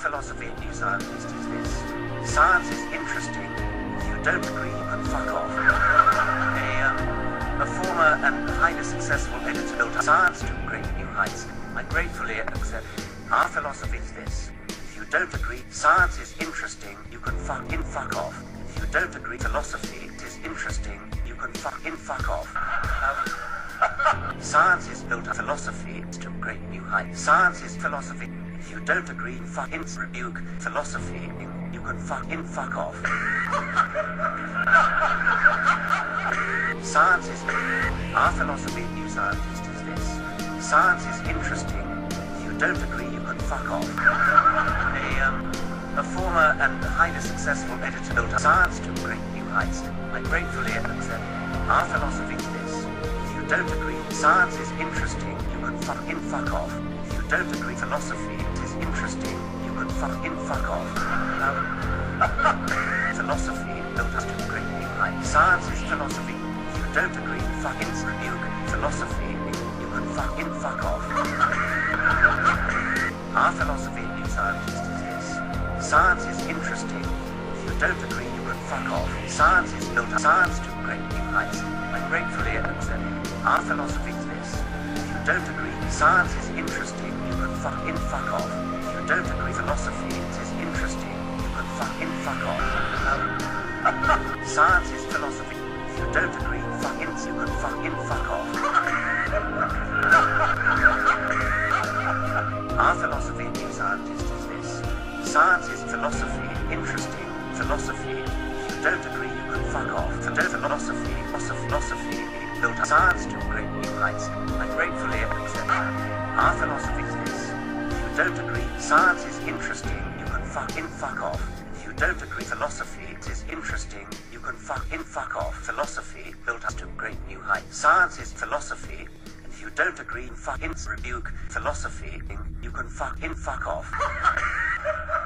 philosophy at New Scientist is this. Science is interesting. If you don't agree, you can fuck off. A, um, a former and highly successful editor built science to great new heights. I gratefully accept. Our philosophy is this. If you don't agree, science is interesting, you can fuck in fuck off. If you don't agree, philosophy is interesting, you can fuck in fuck off. Um, science is built on philosophy to great new heights. Science is philosophy. If you don't agree, fuck in rebuke philosophy. You can fuck in fuck off. Science is our philosophy New Scientist is this. Science is interesting. If you don't agree, you can fuck off. A, um, a former and highly successful editor built science to great new heights. I gratefully accept. Our philosophy is this. If you don't agree, science is interesting. You can fuck in fuck off. Don't agree, philosophy it is interesting. You can fuck in fuck off. Um, philosophy built us to great new heights. Science is philosophy. If you don't agree, fuck in rebuke. Philosophy, you can fuck in fuck off. Our philosophy New Scientist is this. Science is interesting. If you don't agree, you can fuck off. Science is built science to great new heights. I gratefully accept. Our philosophy is this. If you don't agree, science is interesting. In fuck off. If you don't agree, philosophy it is interesting. You can fuck in fuck off. Um, science is philosophy. If you don't agree, fuck in, you can fuck in fuck off. Our philosophy New Scientist is this. Science is philosophy, interesting philosophy. If you don't agree, you can fuck off. For don't philosophy, philosophy, built science to great new heights. I gratefully accept. Our philosophy don't agree, science is interesting, you can fuck in fuck off. If you don't agree, philosophy is interesting, you can fuck in fuck off. Philosophy built us to great new heights. Science is philosophy, and if you don't agree, fuck in rebuke. Philosophy, you can fuck in fuck off.